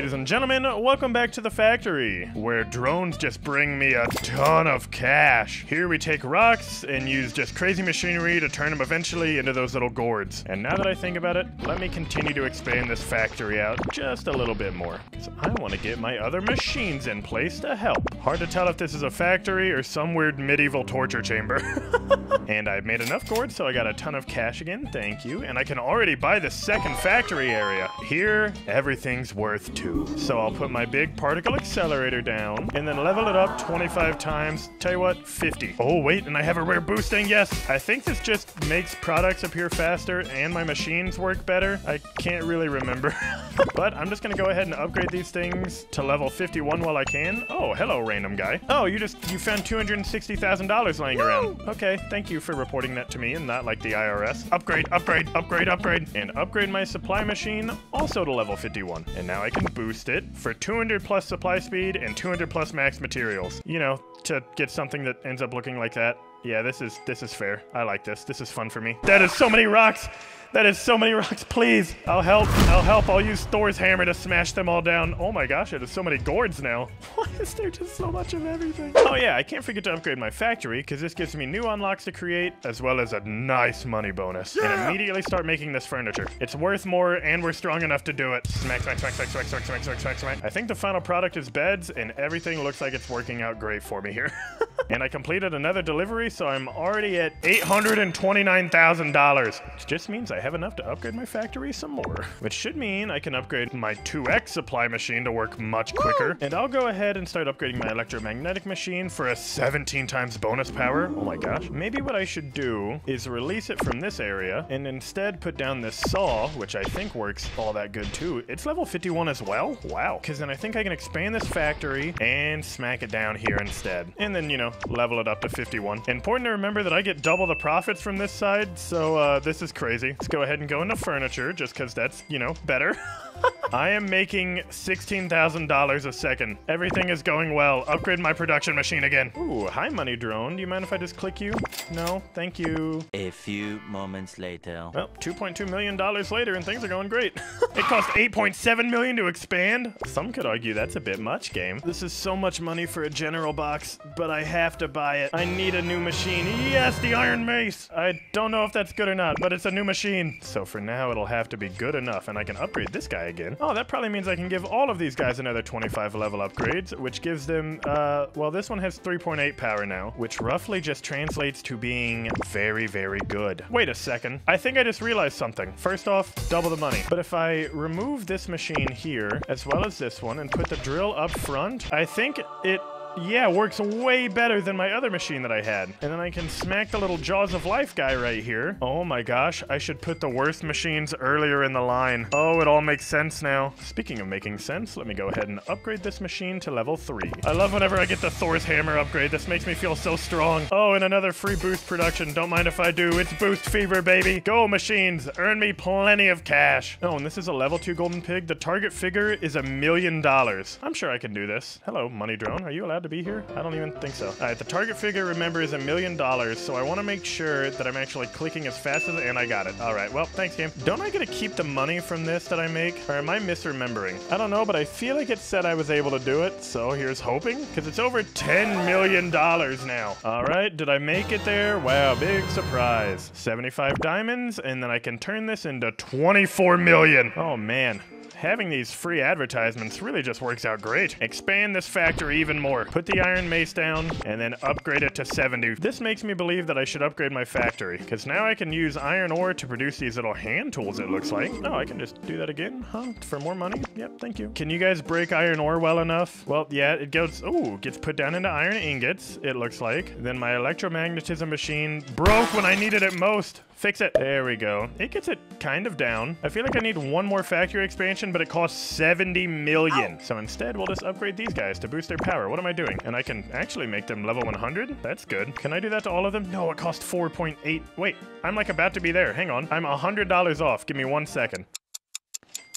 Ladies and gentlemen, welcome back to the factory, where drones just bring me a ton of cash. Here we take rocks and use just crazy machinery to turn them eventually into those little gourds. And now that I think about it, let me continue to expand this factory out just a little bit more. Because I want to get my other machines in place to help. Hard to tell if this is a factory or some weird medieval torture chamber. and I've made enough gourds, so I got a ton of cash again, thank you. And I can already buy the second factory area. Here, everything's worth two. So I'll put my big particle accelerator down and then level it up 25 times. Tell you what, 50. Oh, wait, and I have a rare boosting. Yes, I think this just makes products appear faster and my machines work better. I can't really remember. but I'm just gonna go ahead and upgrade these things to level 51 while I can. Oh, hello, random guy. Oh, you just, you found $260,000 laying around. Okay, thank you for reporting that to me and not like the IRS. Upgrade, upgrade, upgrade, upgrade. And upgrade my supply machine also to level 51. And now I can boost it for 200 plus supply speed and 200 plus max materials. You know, to get something that ends up looking like that. Yeah, this is this is fair. I like this. This is fun for me. That is so many rocks. That is so many rocks. Please, I'll help. I'll help. I'll use Thor's hammer to smash them all down. Oh my gosh, there's so many gourds now. Why is there just so much of everything? Oh yeah, I can't forget to upgrade my factory because this gives me new unlocks to create as well as a nice money bonus. Yeah. And immediately start making this furniture. It's worth more and we're strong enough to do it. Smack, smack, smack, smack, smack, smack, smack, smack, smack, smack. I think the final product is beds and everything looks like it's working out great for me here. and I completed another delivery, so I'm already at $829,000. Which just means I have enough to upgrade my factory some more. Which should mean I can upgrade my 2X supply machine to work much quicker. And I'll go ahead and start upgrading my electromagnetic machine for a 17 times bonus power. Oh my gosh. Maybe what I should do is release it from this area and instead put down this saw, which I think works all that good too. It's level 51 as well? Wow. Because then I think I can expand this factory and smack it down here instead. And then, you know, level it up to 51. Important to remember that I get double the profits from this side, so uh, this is crazy. Let's go ahead and go into furniture, just because that's, you know, better. I am making $16,000 a second. Everything is going well. Upgrade my production machine again. Ooh, hi, Money Drone. Do you mind if I just click you? No, thank you. A few moments later. Well, $2.2 million later and things are going great. it cost 8.7 million to expand. Some could argue that's a bit much, game. This is so much money for a general box, but I have to buy it. I need a new machine. Yes, the Iron Mace. I don't know if that's good or not, but it's a new machine. So for now, it'll have to be good enough, and I can upgrade this guy again. Oh, that probably means I can give all of these guys another 25 level upgrades, which gives them, uh, well, this one has 3.8 power now, which roughly just translates to being very, very good. Wait a second. I think I just realized something. First off, double the money. But if I remove this machine here, as well as this one, and put the drill up front, I think it yeah, works way better than my other machine that I had. And then I can smack the little Jaws of Life guy right here. Oh my gosh, I should put the worst machines earlier in the line. Oh, it all makes sense now. Speaking of making sense, let me go ahead and upgrade this machine to level 3. I love whenever I get the Thor's Hammer upgrade. This makes me feel so strong. Oh, and another free boost production. Don't mind if I do. It's boost fever, baby. Go, machines. Earn me plenty of cash. Oh, and this is a level 2 golden pig. The target figure is a million dollars. I'm sure I can do this. Hello, money drone. Are you allowed to be here? I don't even think so. All right, the target figure, remember, is a million dollars, so I want to make sure that I'm actually clicking as fast as, and I got it. All right, well, thanks, game. Don't I get to keep the money from this that I make, or am I misremembering? I don't know, but I feel like it said I was able to do it, so here's hoping, because it's over $10 million now. All right, did I make it there? Wow, big surprise. 75 diamonds, and then I can turn this into 24 million. Oh, man having these free advertisements really just works out great. Expand this factory even more. Put the iron mace down and then upgrade it to 70. This makes me believe that I should upgrade my factory because now I can use iron ore to produce these little hand tools it looks like. Oh, I can just do that again, huh? For more money? Yep, thank you. Can you guys break iron ore well enough? Well, yeah, it goes, oh, gets put down into iron ingots, it looks like. Then my electromagnetism machine broke when I needed it most. Fix it. There we go. It gets it kind of down. I feel like I need one more factory expansion, but it costs 70 million. Ow. So instead, we'll just upgrade these guys to boost their power. What am I doing? And I can actually make them level 100? That's good. Can I do that to all of them? No, it costs 4.8. Wait, I'm like about to be there. Hang on. I'm $100 off. Give me one second.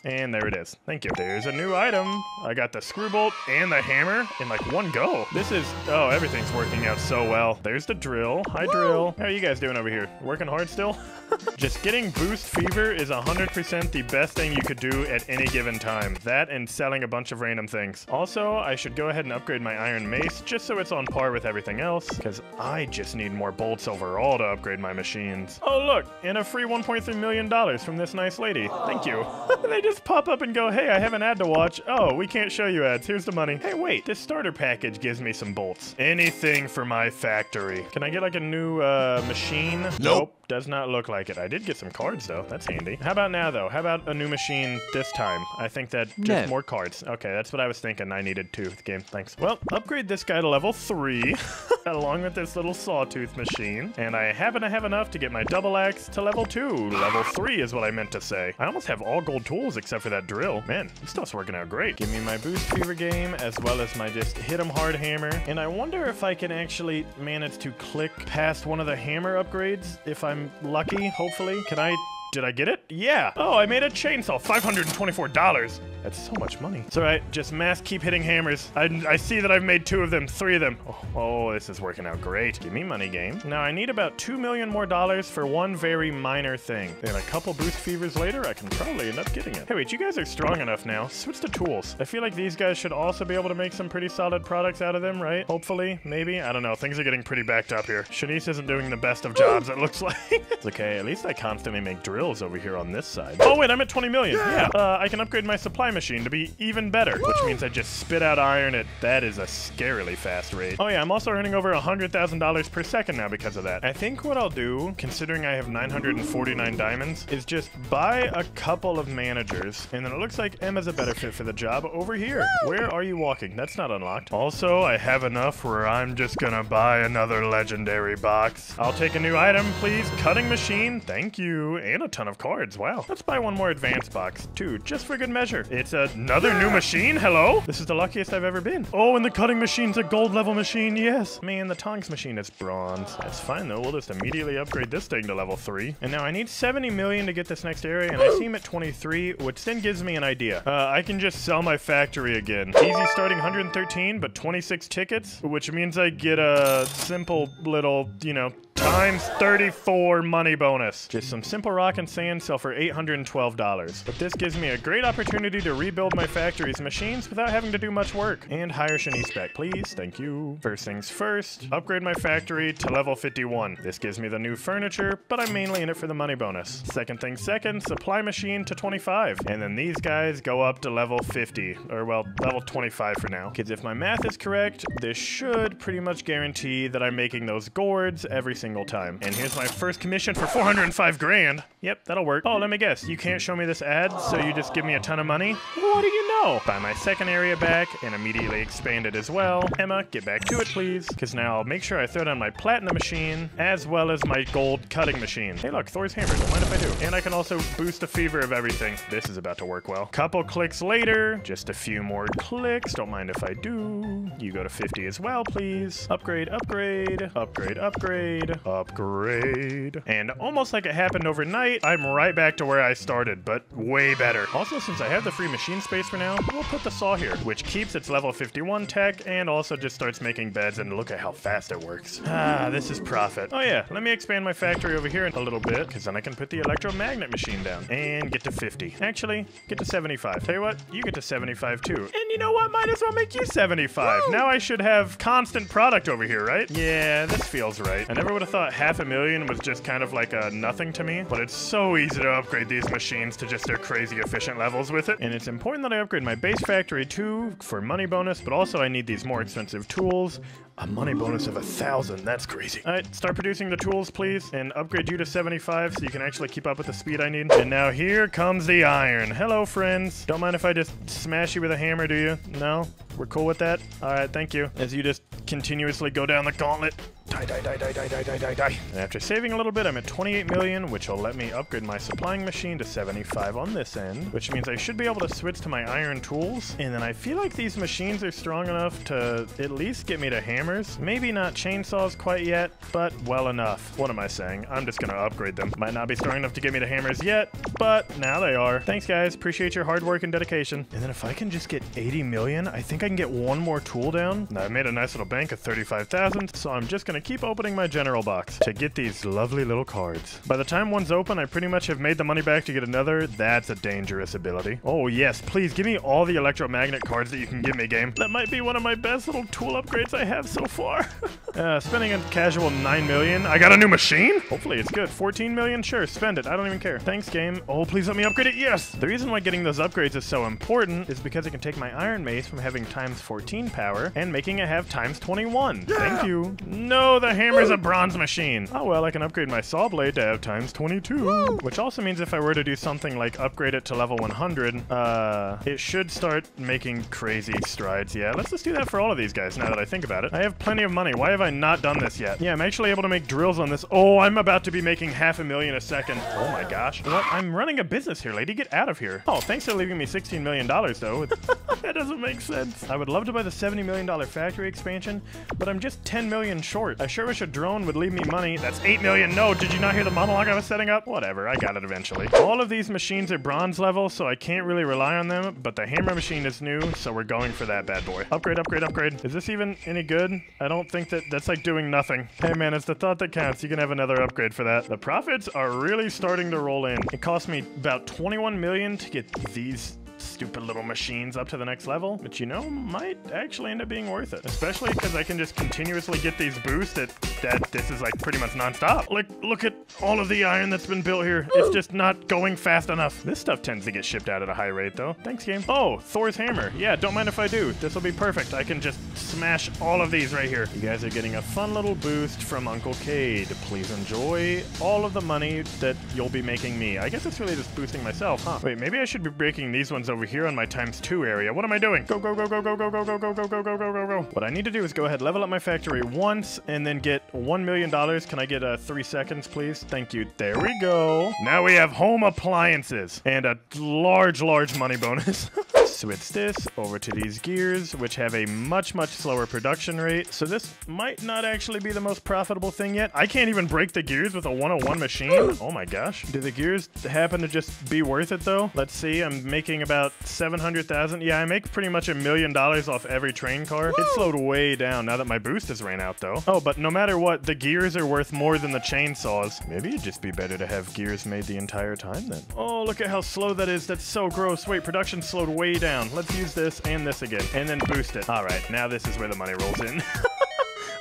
And there it is. Thank you. There's a new item. I got the screw bolt and the hammer in like one go. This is, oh, everything's working out so well. There's the drill. Hi, drill. How are you guys doing over here? Working hard still? Just getting boost fever is 100% the best thing you could do at any given time. That and selling a bunch of random things. Also, I should go ahead and upgrade my iron mace just so it's on par with everything else, because I just need more bolts overall to upgrade my machines. Oh, look, and a free $1.3 million from this nice lady. Thank you. they just pop up and go, hey, I have an ad to watch. Oh, we can't show you ads. Here's the money. Hey, wait, this starter package gives me some bolts. Anything for my factory. Can I get like a new uh, machine? Nope. Does not look like it. I did get some cards though. That's handy. How about now though? How about a new machine this time? I think that just No. more cards. Okay, that's what I was thinking. I needed too. The game. Thanks. Well, upgrade this guy to level three, along with this little sawtooth machine, and I happen to have enough to get my double axe to level two. Level three is what I meant to say. I almost have all gold tools except for that drill. Man, this stuff's working out great. Give me my boost fever game as well as my just hit 'em hard hammer, and I wonder if I can actually manage to click past one of the hammer upgrades if I'm lucky. Hopefully, can I? Did I get it? Yeah. Oh, I made a chainsaw. $524. That's so much money. It's all right. Just mass keep hitting hammers. I, I see that I've made two of them, three of them. Oh, oh, this is working out great. Give me money, game. Now, I need about two million more dollars for one very minor thing. And a couple boost fevers later, I can probably end up getting it. Hey, wait, you guys are strong enough now. Switch to tools. I feel like these guys should also be able to make some pretty solid products out of them, right? Hopefully, maybe. I don't know. Things are getting pretty backed up here. Shanice isn't doing the best of jobs, it looks like. it's okay. At least I constantly make drills over here on this side. Oh, wait, I'm at 20 million. Yeah. Uh, I can upgrade my supply machine to be even better, which means I just spit out iron at that is a scarily fast rate. Oh, yeah, I'm also earning over $100,000 per second now because of that. I think what I'll do, considering I have 949 diamonds, is just buy a couple of managers, and then it looks like Emma's a better fit for the job over here. Where are you walking? That's not unlocked. Also, I have enough where I'm just gonna buy another legendary box. I'll take a new item, please. Cutting machine, thank you. And a ton of cards, wow. Let's buy one more advanced box, too, just for good measure. It's another new machine, hello? This is the luckiest I've ever been. Oh, and the cutting machine's a gold level machine, yes. Man, the tongs machine is bronze. That's fine, though. We'll just immediately upgrade this thing to level 3. And now I need 70 million to get this next area, and I see him at 23, which then gives me an idea. Uh, I can just sell my factory again. Easy starting 113, but 26 tickets, which means I get a simple little, you know, times 34 money bonus. Just some simple rock and sand sell for $812. But this gives me a great opportunity to rebuild my factory's machines without having to do much work. And hire Shanice back, please. Thank you. First things first, upgrade my factory to level 51. This gives me the new furniture, but I'm mainly in it for the money bonus. Second thing second, supply machine to 25. And then these guys go up to level 50. Or well, level 25 for now. Kids, if my math is correct, this should pretty much guarantee that I'm making those gourds every single time. And here's my first commission for 405 grand. Yep, that'll work. Oh, let me guess. You can't show me this ad, so you just give me a ton of money? What do you know? Buy my second area back and immediately expand it as well. Emma, get back to it, please. Because now I'll make sure I throw down my platinum machine as well as my gold cutting machine. Hey, look, Thor's hammer. Don't mind if I do. And I can also boost the fever of everything. This is about to work well. Couple clicks later, just a few more clicks. Don't mind if I do. You go to 50 as well, please. Upgrade, upgrade, upgrade, upgrade, upgrade. And almost like it happened overnight, I'm right back to where I started, but way better. Also, since I have the free machine space for now, we'll put the saw here, which keeps its level 51 tech and also just starts making beds and look at how fast it works. Ah, this is profit. Oh yeah, let me expand my factory over here a little bit, because then I can put the electromagnet machine down and get to 50. Actually, get to 75. Tell you what, you get to 75 too. And you know what? Might as well make you 75. Now I should have constant product over here, right? Yeah, this feels right. I never would have thought half a million was just kind of like a nothing to me, but it's so easy to upgrade these machines to just their crazy efficient levels with it. And it's important that I upgrade my base factory too for money bonus, but also I need these more expensive tools. A money bonus of a thousand, that's crazy. All right, start producing the tools, please, and upgrade you to 75 so you can actually keep up with the speed I need. And now here comes the iron. Hello, friends. Don't mind if I just smash you with a hammer, do you? No? We're cool with that? All right, thank you. As you just continuously go down the gauntlet Die, die, die, die, die, die, die, die, die. And after saving a little bit, I'm at 28 million, which will let me upgrade my supplying machine to 75 on this end, which means I should be able to switch to my iron tools. And then I feel like these machines are strong enough to at least get me to hammers. Maybe not chainsaws quite yet, but well enough. What am I saying? I'm just gonna upgrade them. Might not be strong enough to get me to hammers yet, but now they are. Thanks, guys. Appreciate your hard work and dedication. And then if I can just get 80 million, I think I can get one more tool down. Now, I made a nice little bank of 35,000, so I'm just gonna keep opening my general box to get these lovely little cards. By the time one's open, I pretty much have made the money back to get another. That's a dangerous ability. Oh, yes. Please give me all the electromagnet cards that you can give me, game. That might be one of my best little tool upgrades I have so far. uh, spending a casual 9 million. I got a new machine? Hopefully it's good. 14 million? Sure, spend it. I don't even care. Thanks, game. Oh, please let me upgrade it. Yes! The reason why getting those upgrades is so important is because it can take my Iron Mace from having times 14 power and making it have times 21. Yeah! Thank you. No, the hammer's a bronze machine. Oh, well, I can upgrade my saw blade to have times 22. Woo! Which also means if I were to do something like upgrade it to level 100, uh, it should start making crazy strides. Yeah, let's just do that for all of these guys now that I think about it. I have plenty of money. Why have I not done this yet? Yeah, I'm actually able to make drills on this. Oh, I'm about to be making half a million a second. Oh my gosh. What? I'm running a business here, lady. Get out of here. Oh, thanks for leaving me $16 million, though. that doesn't make sense. I would love to buy the $70 million factory expansion, but I'm just 10 million short. I sure wish a drone would leave me money. That's 8 million. No, did you not hear the monologue I was setting up? Whatever, I got it eventually. All of these machines are bronze level, so I can't really rely on them, but the hammer machine is new, so we're going for that bad boy. Upgrade, upgrade, upgrade. Is this even any good? I don't think that that's like doing nothing. Hey man, it's the thought that counts. You can have another upgrade for that. The profits are really starting to roll in. It cost me about 21 million to get these stupid little machines up to the next level, but you know, might actually end up being worth it. Especially because I can just continuously get these boosts that, that this is like pretty much nonstop. Like, look at all of the iron that's been built here. It's just not going fast enough. This stuff tends to get shipped out at a high rate though. Thanks, game. Oh, Thor's hammer. Yeah, don't mind if I do. This will be perfect. I can just smash all of these right here. You guys are getting a fun little boost from Uncle Cade. Please enjoy all of the money that you'll be making me. I guess it's really just boosting myself, huh? Wait, maybe I should be breaking these ones over here on my times two area. What am I doing? Go, go, go, go, go, go, go, go, go, go, go, go, go, go, go. What I need to do is go ahead, level up my factory once, and then get $1 million. Can I get uh, three seconds, please? Thank you. There we go. Now we have home appliances and a large, large money bonus. Switch this over to these gears, which have a much, much slower production rate. So this might not actually be the most profitable thing yet. I can't even break the gears with a 101 machine. Oh my gosh. Do the gears happen to just be worth it though? Let's see. I'm making about 700,000. Yeah, I make pretty much a million dollars off every train car. It slowed way down now that my boost has ran out though. Oh, but no matter what, the gears are worth more than the chainsaws. Maybe it'd just be better to have gears made the entire time then. Oh, look at how slow that is. That's so gross. Wait, production slowed way down. Let's use this and this again, and then boost it. All right, now this is where the money rolls in.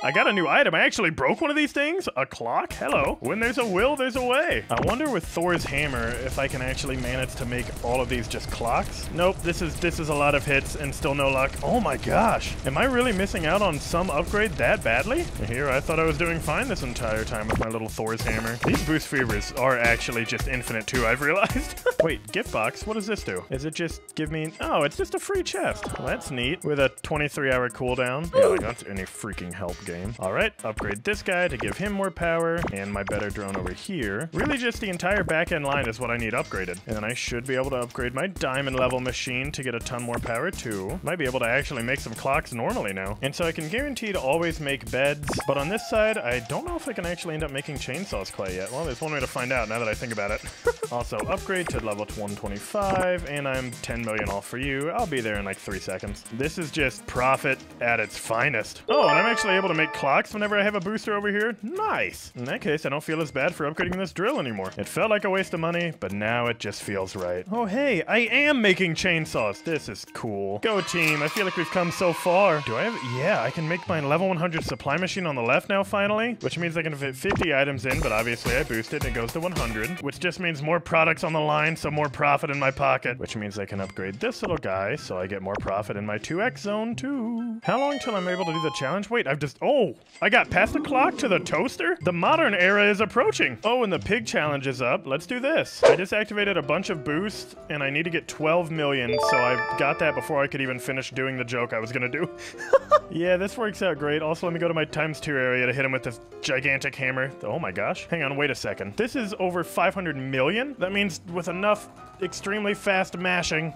I got a new item. I actually broke one of these things. A clock? Hello. When there's a will, there's a way. I wonder with Thor's hammer if I can actually manage to make all of these just clocks. Nope, this is this is a lot of hits and still no luck. Oh my gosh. Am I really missing out on some upgrade that badly? Here, I thought I was doing fine this entire time with my little Thor's hammer. These boost fevers are actually just infinite too, I've realized. Wait, gift box? What does this do? Is it just give me... Oh, it's just a free chest. Well, that's neat. With a 23 hour cooldown. Yeah, like that's any freaking help game game. All right, upgrade this guy to give him more power and my better drone over here. Really just the entire back end line is what I need upgraded. And then I should be able to upgrade my diamond level machine to get a ton more power too. Might be able to actually make some clocks normally now. And so I can guarantee to always make beds. But on this side, I don't know if I can actually end up making chainsaws quite yet. Well, there's one way to find out now that I think about it. also, upgrade to level 125 and I'm 10 million off for you. I'll be there in like three seconds. This is just profit at its finest. Oh, and I'm actually able to make make clocks whenever I have a booster over here? Nice. In that case, I don't feel as bad for upgrading this drill anymore. It felt like a waste of money, but now it just feels right. Oh, hey, I am making chainsaws. This is cool. Go team. I feel like we've come so far. Do I have... Yeah, I can make my level 100 supply machine on the left now, finally, which means I can fit 50 items in, but obviously I boosted and it goes to 100, which just means more products on the line, so more profit in my pocket. Which means I can upgrade this little guy, so I get more profit in my 2x zone too. How long till I'm able to do the challenge? Wait, I've just, oh, Oh, I got past the clock to the toaster? The modern era is approaching. Oh, and the pig challenge is up. Let's do this. I just activated a bunch of boosts, and I need to get 12 million, so I got that before I could even finish doing the joke I was gonna do. yeah, this works out great. Also, let me go to my times two area to hit him with this gigantic hammer. Oh my gosh. Hang on, wait a second. This is over 500 million? That means with enough extremely fast mashing,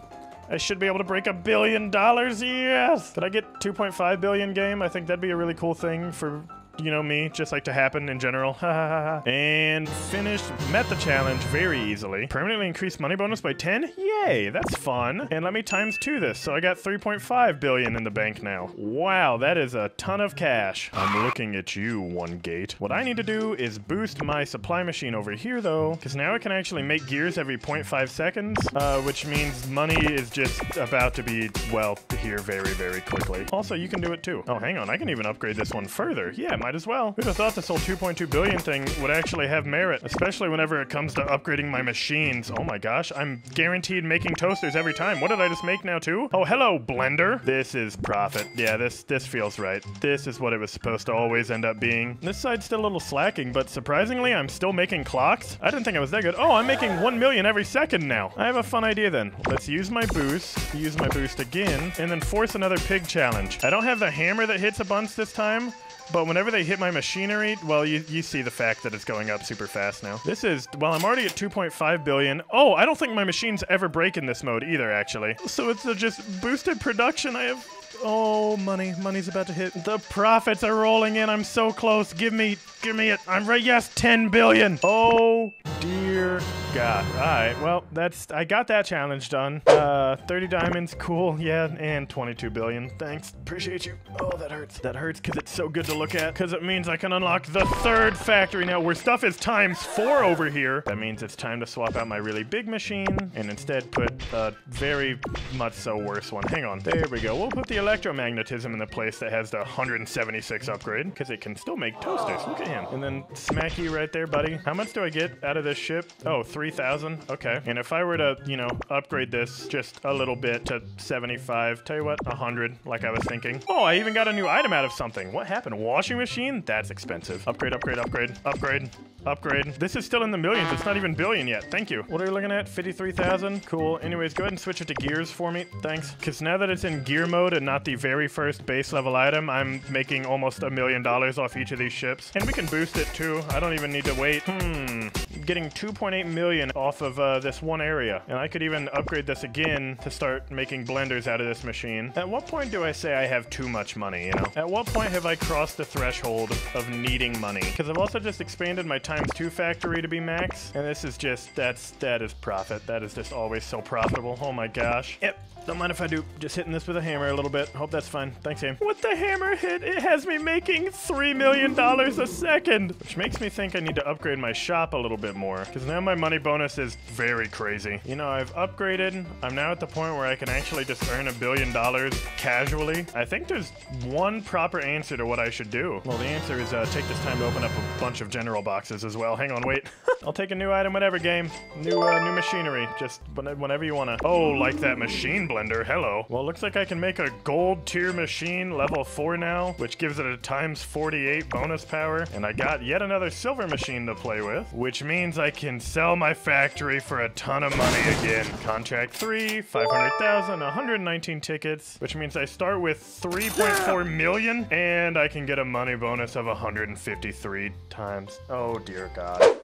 I should be able to break a billion dollars. Yes! Could I get 2.5 billion game? I think that'd be a really cool thing for you know me, just like to happen in general. and finished, met the challenge very easily. Permanently increased money bonus by 10? Yay, that's fun. And let me times two this, so I got 3.5 billion in the bank now. Wow, that is a ton of cash. I'm looking at you, One Gate. What I need to do is boost my supply machine over here though, because now I can actually make gears every 0.5 seconds, uh, which means money is just about to be, well, here very, very quickly. Also, you can do it too. Oh, hang on, I can even upgrade this one further. Yeah, might as well. Who'd have thought this whole 2.2 billion thing would actually have merit, especially whenever it comes to upgrading my machines. Oh my gosh, I'm guaranteed making toasters every time. What did I just make now too? Oh, hello, blender. This is profit. Yeah, this this feels right. This is what it was supposed to always end up being. This side's still a little slacking, but surprisingly, I'm still making clocks. I didn't think I was that good. Oh, I'm making 1 million every second now. I have a fun idea then. Let's use my boost, use my boost again, and then force another pig challenge. I don't have the hammer that hits a bunch this time, but whenever they hit my machinery, well, you, you see the fact that it's going up super fast now. This is, well, I'm already at 2.5 billion. Oh, I don't think my machines ever break in this mode either, actually. So it's just boosted production. I have Oh, money. Money's about to hit. The profits are rolling in. I'm so close. Give me, give me it. I'm right. Yes, 10 billion. Oh, dear God. All right. Well, that's, I got that challenge done. Uh, 30 diamonds. Cool. Yeah. And 22 billion. Thanks. Appreciate you. Oh, that hurts. That hurts because it's so good to look at because it means I can unlock the third factory now where stuff is times four over here. That means it's time to swap out my really big machine and instead put a very much so worse one. Hang on. There we go. We'll put the electromagnetism in the place that has the 176 upgrade because it can still make toasters. Look at him. And then smack you right there, buddy. How much do I get out of this ship? Oh, 3,000. Okay. And if I were to, you know, upgrade this just a little bit to 75, tell you what, 100, like I was thinking. Oh, I even got a new item out of something. What happened? Washing machine? That's expensive. Upgrade, upgrade, upgrade, upgrade, upgrade. This is still in the millions. It's not even billion yet. Thank you. What are you looking at? 53,000. Cool. Anyways, go ahead and switch it to gears for me. Thanks. Because now that it's in gear mode and not the very first base level item, I'm making almost a million dollars off each of these ships. And we can boost it too. I don't even need to wait. Hmm. Getting 2.8 million off of uh, this one area. And I could even upgrade this again to start making blenders out of this machine. At what point do I say I have too much money, you know? At what point have I crossed the threshold of needing money? Because I've also just expanded my times two factory to be max. And this is just, that's, that is profit. That is just always so profitable. Oh my gosh. Yep. Don't mind if I do. Just hitting this with a hammer a little bit. Hope that's fine. Thanks, Aim. With the hammer hit, it has me making $3 million a second. Which makes me think I need to upgrade my shop a little bit more. Because now my money bonus is very crazy. You know, I've upgraded. I'm now at the point where I can actually just earn a billion dollars casually. I think there's one proper answer to what I should do. Well, the answer is uh, take this time to open up a bunch of general boxes as well. Hang on, wait. I'll take a new item, whatever game. New, uh, new machinery. Just whenever you want to. Oh, like that machine blender. Hello. Well, looks like I can make a gold tier machine level 4 now, which gives it a times 48 bonus power. And I got yet another silver machine to play with, which means I can sell my factory for a ton of money again. Contract 3, 500,000, 119 tickets, which means I start with 3.4 million, and I can get a money bonus of 153 times. Oh dear God.